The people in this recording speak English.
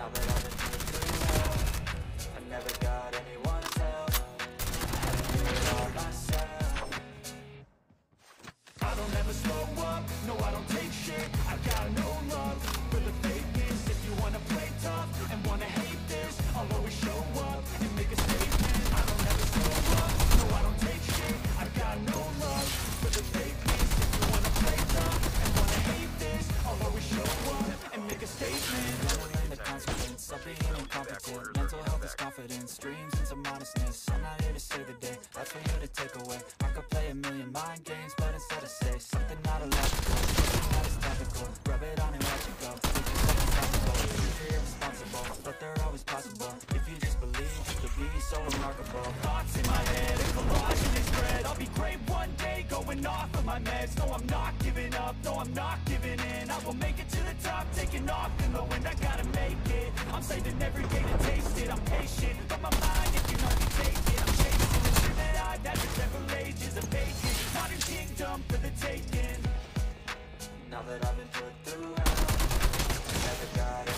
Now that incompetent Mental health is confidence, dreams into modestness. I'm not here to save the day, that's for you to take away. I could play a million mind games, but instead I say Something not illogical, something that is topical. Rub it on and watch it go, make yourself unstoppable You're irresponsible, but they're always possible. If you just believe, you could be so remarkable. Thoughts in my head, a collage in this bread I'll be great one day, going off of my meds. No, I'm not giving up, no, I'm not giving in. I will make it to the top, taking off in the wind. I Saving every day to taste it I'm patient, but my mind, it can only take it I'm chasing the dream that I've had for several ages A vacant, modern kingdom for the taking Now that I've been put through hell Never got it.